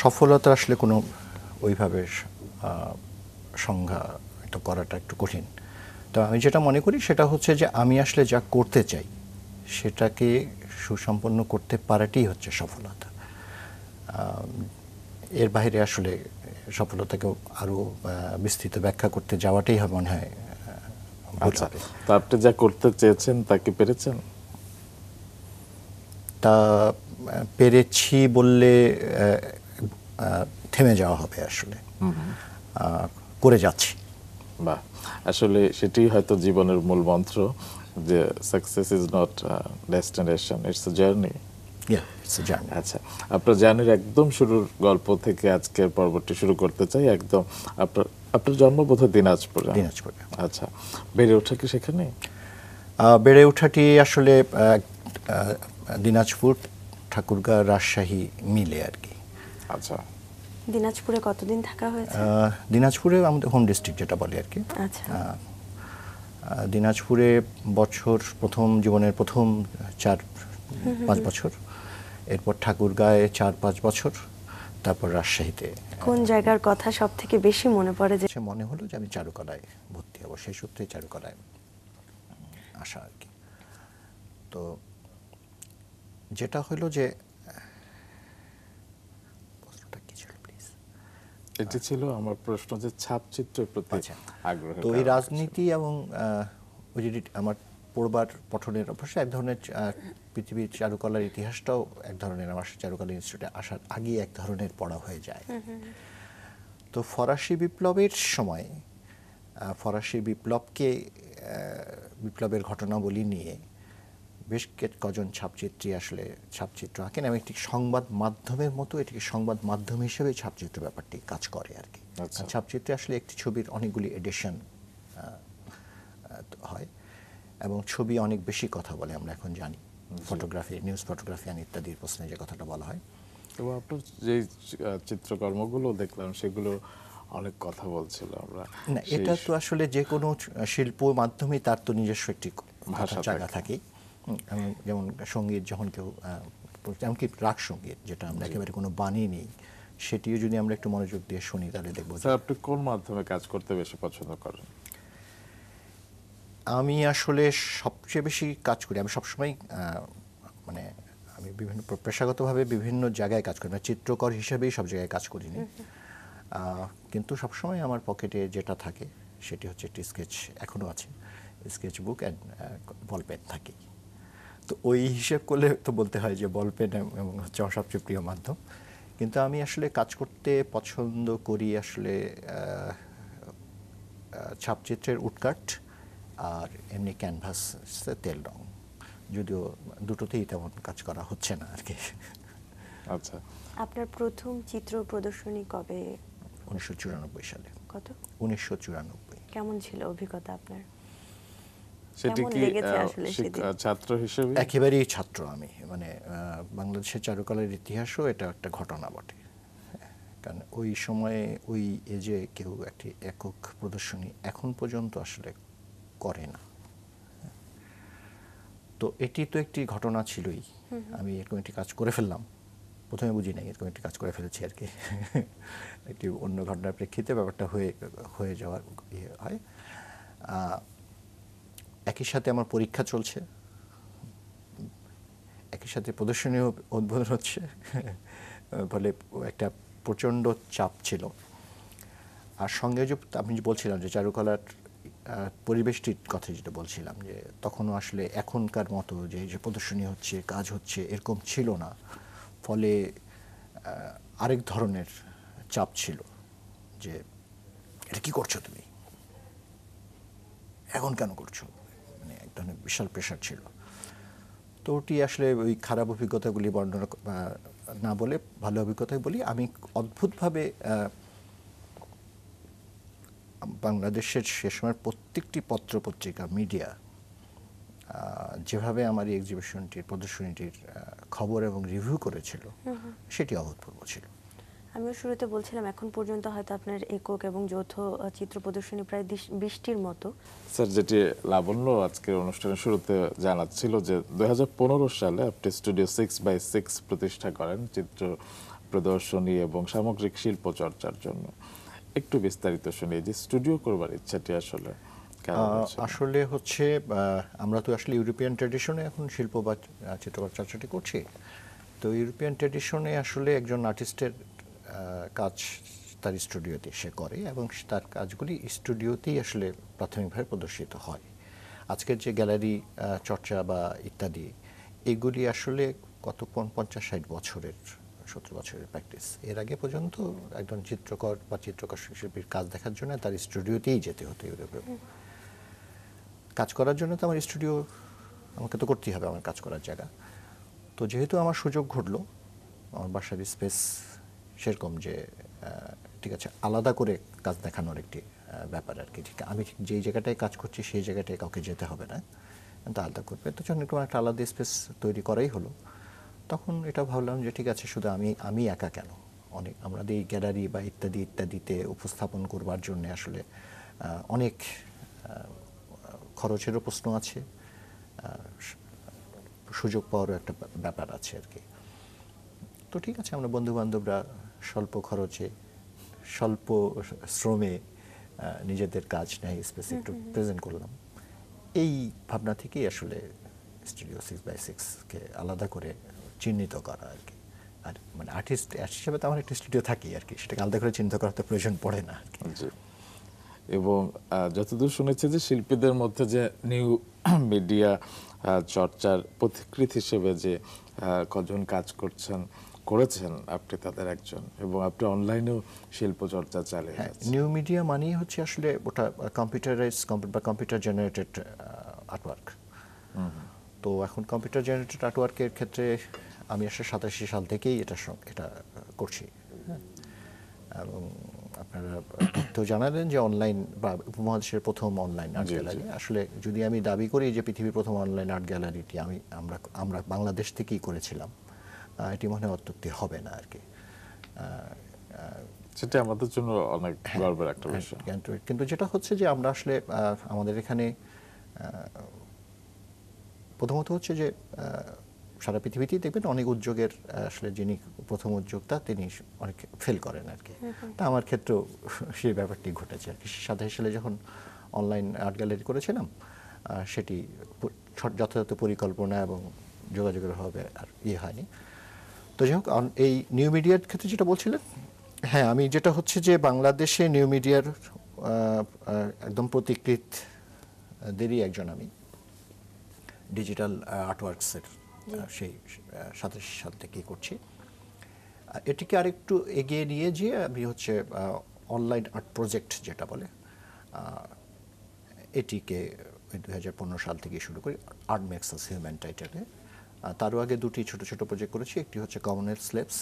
সফলতা আসলে কোনো ওইভাবে সংজ্ঞা এটা করাটা একটু কঠিন। তো আমি যেটা মনে করি সেটা হচ্ছে যে আমি আসলে যা করতে চাই সেটাকে সুসম্পন্ন করতে পারাটাই হচ্ছে সফলতা। এর বাইরে আসলে সফলতাকে আরও বিস্তৃত ব্যাখ্যা করতে যাওয়াটাই হবে মনে হয় আচ্ছা তা আপনি যা করতে চেয়েছেন তা কি পেরেছেন? তা পেরেছি বললে থেমে যাওয়া হবে আসলে। করে যাচ্ছি। বা আসলে সেটি হয়তো জীবনের মূল মন্ত্র যে success is not destination it's a journey আচ্ছা আপনার জার্নির একদম শুরুর গল্প থেকে আজকের পর্বটি শুরু করতে চাই একদম আপনার আপনার জন্ম বোধহয় দিনাজপুরে। দিনাজপুরে। আচ্ছা বেড়ে ওঠা কি সেখানে? বেড়ে ওঠাটি আসলে দিনাজপুর ঠাকুরগাঁ রাজশাহী মিলে আর কি। আচ্ছা। দিনাজপুরে কতদিন থাকা হয়েছে? দিনাজপুরে আমাদের হোম ডিস্ট্রিক্ট যেটা বলি আর কি। আচ্ছা। দিনাজপুরে বছর প্রথম জীবনের প্রথম চার পাঁচ বছর। এরপর ঠাকুরগাঁয়ে চার পাঁচ বছর। তারপর রাজশাহীতে কোন জায়গার কথা সব থেকে বেশি মনে পড়ে যে সে মনে হলো যে আমি চারুকলায় ভর্তি হব সেই সূত্রে চারুকলায় আসা আর কি। তো যেটা হলো যে প্রশ্নটা কি ছিল প্লিজ এটি ছিল আমার প্রশ্ন যে ছাপচিত্রের প্রতি আচ্ছা। আগ্রহ তো এই রাজনীতি এবং ওই যে আমার পড়বার পঠনের অবশ্য এক ধরনের পৃথিবীর চারুকলার ইতিহাসটাও এক ধরনের আমার চারুকলা ইনস্টিটিউটে আসার আগেই এক ধরনের পড়া হয়ে যায়। তো ফরাসি বিপ্লবের সময় ফরাসি বিপ্লবকে বিপ্লবের ঘটনাবলী নিয়ে বেশ কজন ছাপচিত্রী আসলে ছাপচিত্র আঁকেন এবং একটি সংবাদ মাধ্যমের মতো এটিকে সংবাদ মাধ্যম হিসেবে ছাপচিত্র ব্যাপারটি কাজ করে আর কি। আচ্ছা। ছাপচিত্রে আসলে একটি ছবির অনেকগুলি এডিশন হয় এবং ছবি অনেক বেশি কথা বলে আমরা এখন জানি। ফটোগ্রাফি নিউজ ফটোগ্রাফি আর ইত্যাদির প্রশ্নে যে কথাটা বলা হয়। এবং আপনার যে চিত্রকর্মগুলো দেখলাম সেগুলো অনেক কথা বলছিল আমরা। না এটা তো আসলে যে কোনো শিল্প মাধ্যমে তার তো নিজস্ব একটি ভাষা জায়গা থাকে। যেমন সংগীত যখন কেউ এমনকি রাগ সংগীত যেটা আমরা একেবারে কোনো বাণী নেই সেটিও যদি আমরা একটু মনোযোগ দিয়ে শুনি তাহলে দেখব স্যার আপনি কোন মাধ্যমে কাজ করতে বেশি পছন্দ করেন? আমি আসলে সবচেয়ে বেশি কাজ করি আমি সবসময় মানে আমি বিভিন্ন প্র- পেশাগতভাবে বিভিন্ন জায়গায় কাজ করি মানে চিত্রকর হিসেবেই সব জায়গায় কাজ করিনি। আহ, কিন্তু সবসময় আমার পকেটে যেটা থাকে সেটি হচ্ছে একটি স্কেচ এখনও আছে sketch book and ball pen থাকে তো ওই হিসেব করলে তো বলতে হয় যে বল পেন এবং হচ্ছে আমার সবচেয়ে প্রিয় মাধ্যম। কিন্তু আমি আসলে কাজ করতে পছন্দ করি আসলে ছাপচিত্রের উটকাট আর এমনি ক্যানভাস তেল রং যদিও দুটোতেই তেমন কাজ করা হচ্ছে না আর কি। আচ্ছা। আপনার প্রথম চিত্র প্রদর্শনী কবে? উনিশশো চুরানব্বই সালে। কত? উনিশশো চুরানব্বই। কেমন ছিল অভিজ্ঞতা আপনার? সেটি কি ছাত্র হিসেবে? একেবারেই ছাত্র আমি। মানে আহ, বাংলাদেশের চারুকলার ইতিহাসও এটা একটা ঘটনা বটে। কারণ ওই সময়ে ওই এজে কেউ একটি একক প্রদর্শনী এখন পর্যন্ত আসলে করে না। তো এটি তো একটি ঘটনা ছিলই। আমি এরকম একটি কাজ করে ফেললাম। প্রথমে বুঝি নাই এরকম একটি কাজ করে ফেলেছি আর কি। একটি অন্য ঘটনার প্রেক্ষিতে ব্যাপারটা হয়ে হয়ে যাওয়ার ইয়ে হয়। আহ, একই সাথে আমার পরীক্ষা চলছে। একই সাথে প্রদর্শনীয় উদ্বোধন হচ্ছে। ফলে একটা প্রচণ্ড চাপ ছিল। আর সঙ্গে যে আমি যে বলছিলাম যে চারুকলার পরিবেশটির কথা যেটা বলছিলাম যে তখনও আসলে এখনকার মতো যে যে প্রদর্শনী হচ্ছে, কাজ হচ্ছে এরকম ছিল না। ফলে আরেক ধরনের চাপ ছিল যে, এটা কী করছ তুমি? এখন কেন করছ? মানে বিশাল প্রেশার ছিল। তো ওটি আসলে ওই খারাপ অভিজ্ঞতাগুলি বর্ণনা না বলে ভালো অভিজ্ঞতাই বলি। আমি অদ্ভুতভাবে বাংলাদেশের সে সময়ের প্রত্যেকটি পত্র পত্রিকা মিডিয়া যেভাবে আমার এই এক্সিবিশনটির প্রদর্শনীটির খবর এবং রিভিউ করেছিল সেটি অভূতপূর্ব ছিল। আমিও শুরুতে বলছিলাম এখন পর্যন্ত হয়তো আপনার একক এবং যৌথ চিত্র প্রদর্শনী প্রায় বিশটির মতো। স্যার যেটি লাবণ্য আজকের অনুষ্ঠানের শুরুতে জানাচ্ছিল যে দুই সালে আপনি স্টুডিও সিক্স বাই সিক্স প্রতিষ্ঠা করেন চিত্র প্রদর্শনী এবং সামগ্রিক শিল্প চর্চার জন্য। একটু বিস্তারিত শুনি যে স্টুডিও করবার ইচ্ছাটি আসলে? আসলে হচ্ছে আহ, আমরা তো আসলে ইউরোপিয়ান ট্র্যাডিশনে এখন শিল্প বা চিত্রকর চর্চাটি করছি। তো ইউরোপিয়ান ট্র্যাডিশনে আসলে একজন আর্টিস্টের কাজ তার স্টুডিওতে সে করে এবং তার কাজগুলি স্টুডিওতেই আসলে প্রাথমিকভাবে প্রদর্শিত হয়। আজকের যে গ্যালারি চর্চা বা ইত্যাদি, এগুলি আসলে কত পঞ্চাশ ষাট বছরের, সত্তর বছরের প্র্যাকটিস এর আগে পর্যন্ত একজন চিত্রকর বা চিত্রকর শিল্পীর কাজ দেখার জন্য তার স্টুডিওতেই যেতে হতো ইউরোপে কাজ করার জন্য তো আমার স্টুডিও, আমাকে তো করতেই হবে আমার কাজ করার জায়গা। তো যেহেতু আমার সুযোগ ঘটলো, আমার বাসার স্পেস সেরকম যে ঠিক আছে, আলাদা করে কাজ দেখানোর একটি ব্যাপার আর কি। ঠিক, আমি ঠিক যেই জায়গাটায় কাজ করছি সেই জায়গাটায় কাউকে যেতে হবে না। তো আলাদা করবে। তো যখন একটু একটা আলাদা স্পেস তৈরি করাই হলো, তখন এটা ভাবলাম যে ঠিক আছে, শুধু আমি আমি একা কেন? অনেক আমাদের এই গ্যালারি বা ইত্যাদি, ইত্যাদিতে উপস্থাপন করবার জন্য আসলে অনেক খরচেরও প্রশ্ন আছে সুযোগ পাওয়ারও একটা ব্যা- ব্যাপার আছে আর কি। তো ঠিক আছে, আমরা বন্ধু বান্ধবরা স্বল্প খরচে স্বল্প শ্রমে নিজেদের কাজ নেয় স্পেস একটু প্রেজেন্ট করলাম। এই ভাবনা থেকেই আসলে স্টুডিও সিক্স বাই সিক্সকে আলাদা করে চিহ্নিত করা আর কি। আর মানে আর্টিস্ট হিসেবে তো আমার একটা স্টুডিও থাকেই আর কি সেটাকে আলাদা করে চিন্তা করার তো প্রয়োজন পড়ে না আর কি। এবং যতদূর শুনেছি যে শিল্পীদের মধ্যে যে নিউ মিডিয়া [clears throat] চর্চার পথিকৃত হিসেবে যে কজন কাজ করছেন করেছেন আপনি তাদের একজন এবং আপনি অনলাইনেও শিল্প চর্চা চালিয়ে হ্যাঁ নিউ মিডিয়া মানেই হচ্ছে আসলে ওটা কম্পিউটারাইজ বা কম্পিউটার জেনারেটেড আর্টওয়ার্ক তো এখন কম্পিউটার জেনারেটেড আর্টওয়ার্কের ক্ষেত্রে আমি আসলে সাতাশি সাল থেকেই এটা এটা করছি। হ্যাঁ। এবং আপনারা তো জানালেন যে অনলাইন বা উপমহাদেশের প্রথম অনলাইন আর্ট। গ্যালারি আসলে যদি আমি দাবি করি যে পৃথিবীর প্রথম অনলাইন আর্ট গ্যালারিটি আমি আমরা আমরা বাংলাদেশ থেকেই করেছিলাম এটি মনে হয় অত্যুক্তি হবে না আর কি। সেটা আমাদের জন্য অনেক গর্বের একটা হ্যাঁ, বিষয়। কিন্তু যেটা হচ্ছে যে আমরা আসলে আমাদের এখানে প্রথমত হচ্ছে যে সারা পৃথিবীতেই দেখবেন অনেক উদ্যোগের আসলে যিনি প্রথম উদ্যোক্তা তিনি অনেক ফেল করেন আর কি। তা আমার ক্ষেত্রেও [laughs] সেই ব্যাপারটি ঘটেছে আর কি। সাথে সালে যখন অনলাইন আর্ট গ্যালারি করেছিলাম সেটি যথাযথ পরিকল্পনা এবং যোগাযোগের হবে আর ইয়ে হয়নি। তো যাই হোক এই নিউ মিডিয়ার ক্ষেত্রে যেটা বলছিলেন হ্যাঁ আমি যেটা হচ্ছে যে বাংলাদেশে নিউ মিডিয়ার একদম প্রতিকৃত দেরই একজন আমি। ডিজিটাল আর্টওয়ার্কসের সেই সাতাশি সাল থেকেই করছি। এটিকে আরেকটু এগিয়ে নিয়ে যেয়ে আমি হচ্ছে অনলাইন আর্ট প্রজেক্ট যেটা বলে এটিকে দু হাজার পনেরো সাল থেকে শুরু করি আর্ট ম্যাক্সাস হিউম্যান টাইটেলে তারও আগে দুটি ছোট ছোট প্রজেক্ট করেছি। একটি হচ্ছে কমনের স্লেপস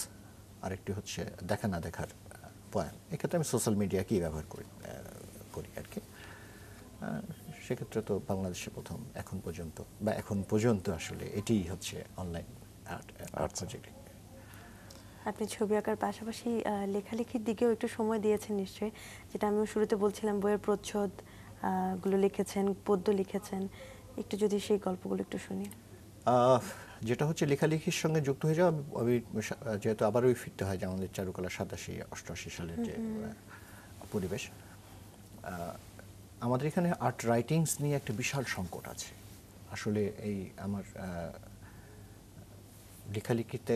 আর একটি হচ্ছে দেখা না দেখার পয়েন্ট এক্ষেত্রে আমি সোশ্যাল মিডিয়াকেই ব্যবহার করি করি আর কি। সেক্ষেত্রে তো বাংলাদেশে প্রথম এখন পর্যন্ত বা এখন পর্যন্ত আসলে এটিই হচ্ছে অনলাইন আর্ট আর্ট। প্রজেক্ট আপনি ছবি আঁকার পাশাপাশি লেখালেখির দিকেও একটু সময় দিয়েছেন নিশ্চয়ই যেটা আমিও শুরুতে বলছিলাম বইয়ের প্রচ্ছদগুলো লিখেছেন পদ্য লিখেছেন। একটু যদি সেই গল্পগুলো একটু শুনি। আহ, যেটা হচ্ছে লেখালেখির সঙ্গে যুক্ত হয়ে যাওয়া আমি যেহেতু আবার ওই ফিরতে হয় যে আমাদের চারুকলা সাতাশি অষ্টআশি সালের যে পরিবেশ আমাদের এখানে আর্ট রাইটিংস নিয়ে একটা বিশাল সংকট আছে। আসলে এই আমার লেখালেখিতে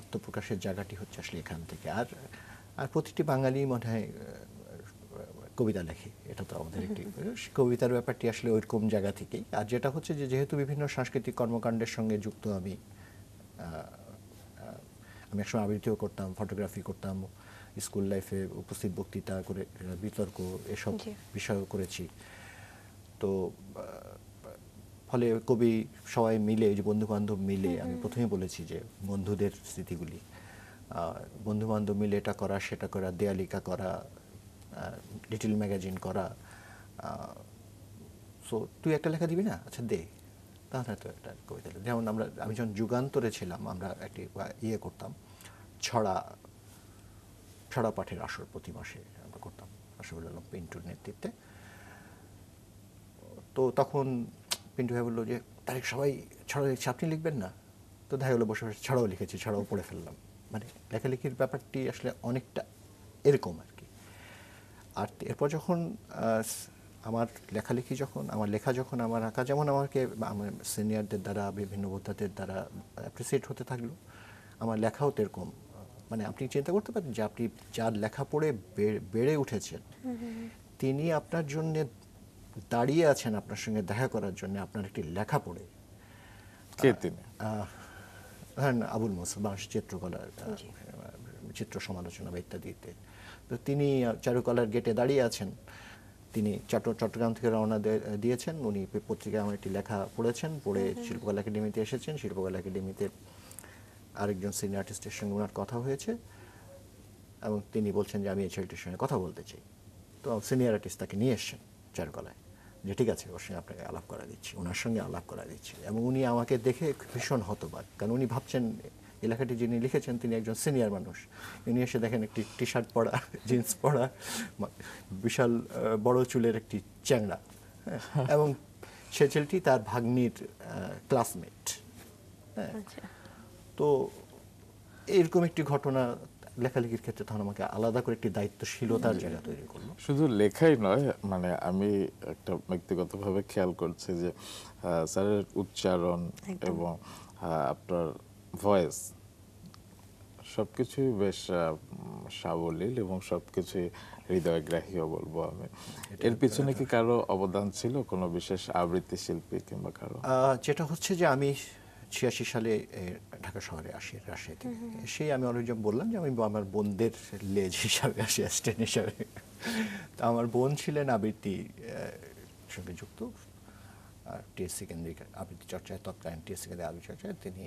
আত্মপ্রকাশের জায়গাটি হচ্ছে আসলে এখান থেকে। আর আর প্রতিটি বাঙালি মনে হয় কবিতা লেখে এটা তো আমাদের একটি কবিতার ব্যাপারটি আসলে ওইরকম জায়গা থেকেই। আর যেটা হচ্ছে যে যেহেতু বিভিন্ন সাংস্কৃতিক কর্মকাণ্ডের সঙ্গে যুক্ত আমি আমি একসময় আবৃত্তিও করতাম ফটোগ্রাফি করতাম স্কুল লাইফে উপস্থিত বক্তৃতা করে বিতর্ক এসব। বিষয় করেছি। তো ফলে কবি সবাই মিলে যে বন্ধু বান্ধব মিলে আমি প্রথমে বলেছি যে বন্ধুদের স্মৃতিগুলি। বন্ধু বান্ধব মিলে এটা করা সেটা করা দেয়ালিকা করা লিটিল ম্যাগাজিন করা সো তুই একটা লেখা দিবি না? আচ্ছা দে। তাহলে তো একটা কবিতা। যেমন আমরা, আমি যখন যুগান্তরে ছিলাম, আমরা একটি ইয়ে করতাম, ছড়া ছড়া পাঠের আসর প্রতি মাসে আমরা করতাম আসরুল আলম পিন্টুর নেতৃত্বে। তো তখন পিন্টু ভাই বলল যে তারিখ সবাই ছড়া লিখছে আপনি লিখবেন না? তো দেখা গেলো বসে বসে ছড়াও লিখেছি, ছড়াও পড়ে ফেললাম। মানে লেখালেখির ব্যাপারটি আসলে অনেকটা এরকম আর আর এরপর যখন আমার লেখালেখি যখন আমার লেখা যখন আমার আঁকা যেমন আমাকে আমার সিনিয়রদের দ্বারা বিভিন্ন বোদ্ধাদের দ্বারা অ্যাপ্রিসিয়েট হতে থাকল আমার লেখাও তেরকম। মানে আপনি চিন্তা করতে পারেন যে আপনি যার লেখা পড়ে বে- বেড়ে উঠেছেন তিনি আপনার জন্য দাঁড়িয়ে আছেন আপনার সঙ্গে দেখা করার জন্য আপনার একটি লেখা পড়ে। কে তিনি? ধরেন আবুল মোসা বাংলাদেশ চিত্রকলার চিত্র সমালোচনা বা ইত্যাদিতে তো তিনি চারুকলার গেটে দাঁড়িয়ে আছেন। তিনি চট্ট চট্টগ্রাম থেকে রওনা দিয়েছেন। উনি পত্রিকায় আমার একটি লেখা পড়েছেন পড়ে শিল্পকলা একাডেমিতে এসেছেন। শিল্পকলা একাডেমিতে আরেকজন সিনিয়র আর্টিস্টের সঙ্গে ওনার কথা হয়েছে এবং তিনি বলছেন যে আমি এই ছেলেটির সঙ্গে কথা বলতে চাই। তো সিনিয়র আর্টিস্ট তাকে নিয়ে এসছেন চারুকলায়। যে ঠিক আছে ওর সঙ্গে আপনাকে আলাপ করা দিচ্ছি ওনার সঙ্গে আলাপ করা দিচ্ছি। এবং উনি আমাকে দেখে ভীষণ হতবাক। কারণ উনি ভাবছেন এলাকাটি যিনি লিখেছেন তিনি একজন সিনিয়র মানুষ। উনি এসে দেখেন একটি টি শার্ট পরা [laughs] জিন্স পরা বিশাল বড় চুলের একটি চ্যাংড়া। হ্যাঁ, এবং সে ছেলেটি তার ভাগ্নির ক্লাসমেট হ্যাঁ আচ্ছা। তো এরকম একটি ঘটনা লেখালেখির ক্ষেত্রে তখন আমাকে আলাদা করে একটি দায়িত্বশীলতার জায়গা তৈরি করল। শুধু লেখাই নয় মানে আমি একটা ব্যক্তিগতভাবে খেয়াল করছি যে স্যারের উচ্চারণ এবং আপনার ভয়েস সবকিছুই বেশ সাবলীল এবং সবকিছুই হৃদয়গ্রাহীও বলব আমি। এর পিছনে কি কারও অবদান ছিল? কোনো বিশেষ আবৃত্তি শিল্পী কিংবা কারও? যেটা হচ্ছে যে আমি ছিয়াশি সালে ঢাকা শহরে আসি রাজশাহী থেকে। সেই আমি অনেকজন বললাম যে আমি আমার বোনদের লেজ হিসাবে আসি অ্যাসিস্ট্যান্ট হিসাবে। তো আমার বোন ছিলেন আবৃত্তি সঙ্গে যুক্ত। টিএসসি কেন্দ্রিক আবৃত্তি চর্চায় তৎকালীন টিএসসি কেন্দ্রিক আবৃত্তি চর্চায় তিনি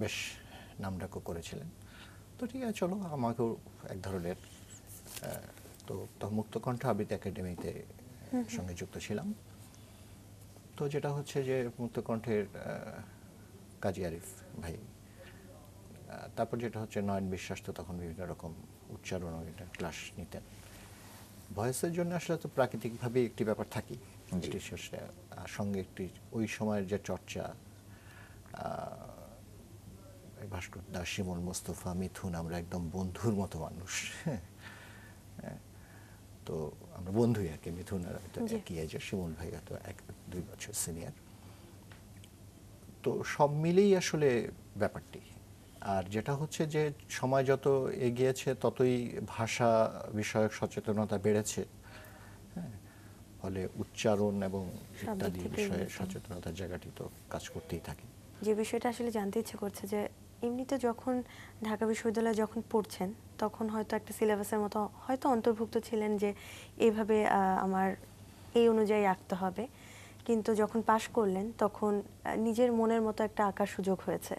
বেশ নামডাকও করেছিলেন। তো ঠিক আছে চলো আমাকেও এক ধরনের তো তখন মুক্তকণ্ঠ আবৃত্তি একাডেমিতে সঙ্গে যুক্ত ছিলাম। তো যেটা হচ্ছে যে মুক্তকণ্ঠের কাজী আরিফ ভাই তারপর যেটা হচ্ছে নয়ন বিশ্বাস তো তখন বিভিন্ন রকম উচ্চারণ ও এটা ক্লাস নিতেন। ভয়েসের জন্য আসলে তো প্রাকৃতিকভাবে একটি ব্যাপার থাকি। এটি সঙ্গে একটি ওই সময়ের যে চর্চা ভাস্কর দাস শিমুল মোস্তফা মিথুন আমরা একদম বন্ধুর মতো মানুষ। হ্যাঁ। তো আমরা বন্ধুই আর কি মিথুন আর একই এজের শিমুল ভাই হয়তো এক দুই বছর সিনিয়র তো সব মিলেই আসলে ব্যাপারটি। আর যেটা হচ্ছে যে সময় যত এগিয়েছে ততই ভাষা বিষয়ক সচেতনতা বেড়েছে। হ্যাঁ। ফলে উচ্চারণ এবং ইত্যাদি বিষয়ে সচেতনতার জায়গাটি তো কাজ করতেই থাকে। যে বিষয়টা আসলে জানতে ইচ্ছে করছে যে এমনিতে যখন ঢাকা বিশ্ববিদ্যালয়ে যখন পড়ছেন তখন হয়তো একটা সিলেবাসের মতো হয়তো অন্তর্ভুক্ত ছিলেন যে এইভাবে আমার এই অনুযায়ী আঁকতে হবে। কিন্তু যখন পাশ করলেন তখন নিজের মনের মতো একটা আঁকার সুযোগ হয়েছে।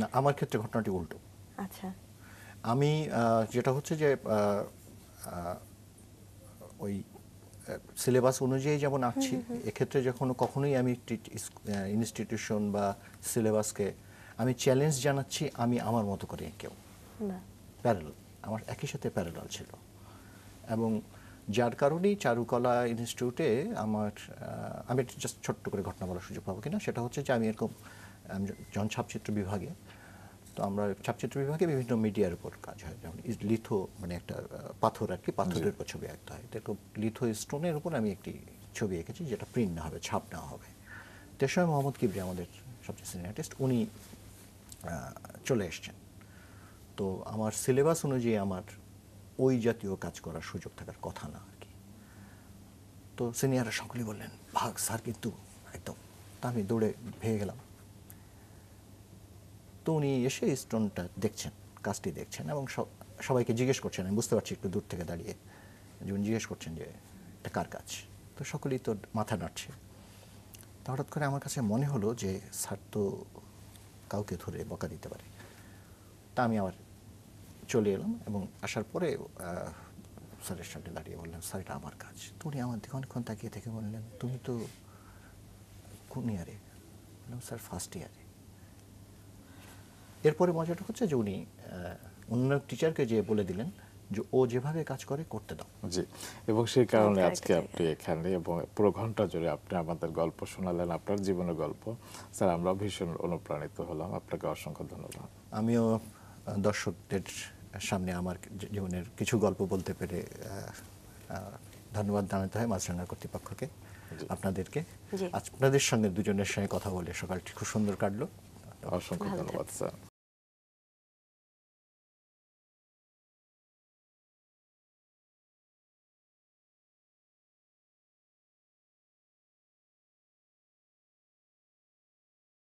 না আমার ক্ষেত্রে ঘটনাটি উল্টো। আচ্ছা। আমি যেটা হচ্ছে যে ওই সিলেবাস অনুযায়ী যেমন আঁকছি এক্ষেত্রে যখন কখনোই আমি ইনস্টিটিউশন বা সিলেবাসকে আমি চ্যালেঞ্জ জানাচ্ছি আমি আমার মতো করে কেউ। না। প্যারেল আমার একই সাথে প্যারেলাল ছিল। এবং যার কারণেই চারুকলা ইনস্টিটিউটে আমার আমি একটা জাস্ট ছোট্ট করে ঘটনা বলার সুযোগ পাবো কিনা সেটা হচ্ছে যে আমি এরকম যখন ছাপচিত্র বিভাগে তো আমরা ছাপচিত্র বিভাগে বিভিন্ন মিডিয়ার উপর কাজ হয়। যেমন লিথো মানে একটা পাথর আর কি পাথরের উপর ছবি আঁকতে হয়। তো এরকম লিথো স্টোনের উপর আমি একটি ছবি এঁকেছি যেটা প্রিন্ট না হবে ছাপ না হবে। তো সময় মোহাম্মদ কিবরি আমাদের সবচেয়ে সিনিয়র আর্টিস্ট উনি চলে এসছেন। তো আমার সিলেবাস অনুযায়ী আমার ওই জাতীয় কাজ করার সুযোগ থাকার কথা না আর কি। তো সিনিয়ররা সকলেই বললেন, ভাগ স্যার কিন্তু একদম তা আমি দৌড়ে ভেঙে গেলাম। তো উনি এসে স্টোনটা দেখছেন, কাজটি দেখছেন এবং সব- সবাইকে জিজ্ঞেস করছেন, আমি বুঝতে পারছি একটু দূর থেকে দাঁড়িয়ে। যে উনি জিজ্ঞেস করছেন যে, এটা কার কাজ? তো সকলেই তো মাথা নাড়ছে। তা হঠাৎ করে আমার কাছে মনে হলো যে, স্যার তো কাউকে ধরে বকা দিতে পারে। তা আমি আবার চলে এলাম এবং আসার পরে স্যারের সামনে দাঁড়িয়ে বললাম স্যার, এটা আমার কাজ। উনি আমার দিকে অনেকক্ষণ তাকিয়ে থেকে বললেন, তুমি তো কোন ইয়ারে? বললাম, স্যার ফার্স্ট ইয়ারে এরপরে মজাটা হচ্ছে যে উনি অন্য টিচারকে যে বলে দিলেন যে ও যেভাবে কাজ করে করতে দাও। জি এবং সেই কারণে আজকে আপনি এখানে এবং পুরো ঘণ্টা জুড়ে আপনি আমাদের গল্প শোনালেন আপনার জীবনের গল্প। স্যার আমরা ভীষণ অনুপ্রাণিত হলাম। আপনাকে অসংখ্য ধন্যবাদ। আমিও দর্শকদের সামনে আমার জীবনের কিছু গল্প বলতে পেরে আহ, আহ, ধন্যবাদ জানাতে হয় মাছরাঙ্গা কর্তৃপক্ষকে আপনাদেরকে। আপনাদের সঙ্গে দুজনের সঙ্গে কথা বলে সকালটি খুব সুন্দর কাটলো। অসংখ্য ধন্যবাদ স্যার।